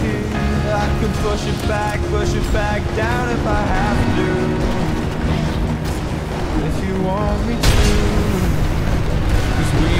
I can push it back, push it back down if I have to. If you want me to. Cause we